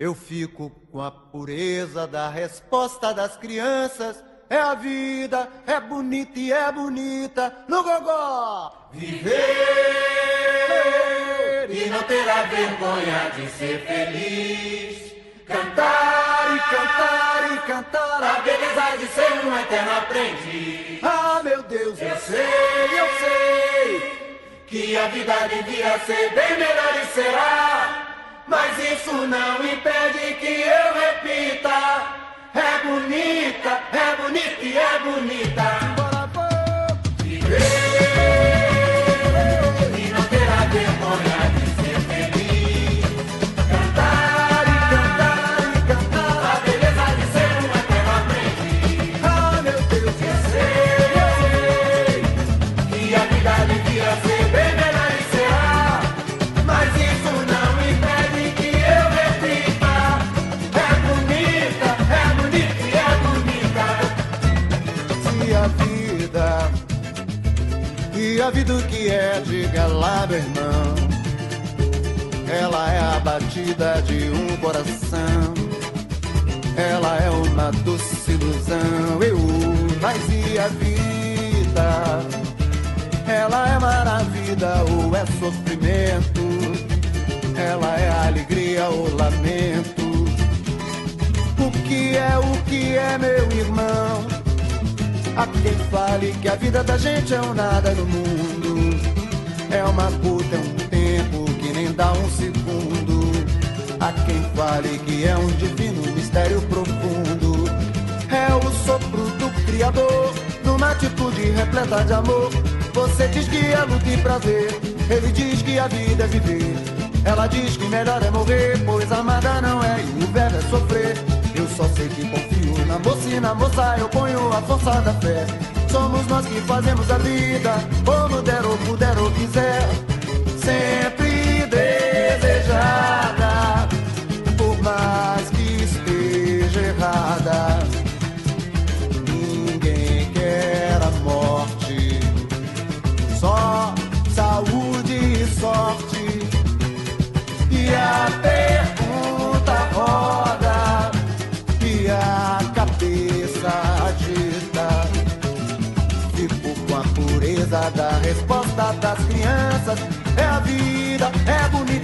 Eu fico com a pureza da resposta das crianças. É a vida, é bonita e é bonita no gogó. Viver e não terá vergonha de ser feliz. Cantar e cantar e cantar a beleza de ser um eterno aprendiz. Ah, meu Deus, eu sei, eu sei que a vida devia ser bem melhor e será. Mas isso não impede que eu repita. É bonita, a vida o que é, diga lá, meu irmão. Ela é a batida de um coração. Ela é uma doce ilusão. Eu, mas e a vida? Ela é maravilha ou é sofrimento? Ela é alegria ou lamento? O que é, o que é, meu irmão? Há quem fale que a vida da gente é um nada no mundo. É uma puta, é um tempo que nem dá um segundo. Há quem fale que é um divino mistério profundo. É o sopro do Criador, numa atitude repleta de amor. Você diz que é luta e prazer, ele diz que a vida é viver. Ela diz que melhor é morrer, pois amada não é e o verbo é sofrer. Moça eu ponho a força da fé. Somos nós que fazemos a vida, como der ou puder ou quiser. da Resposta das crianças é a vida, é bonita.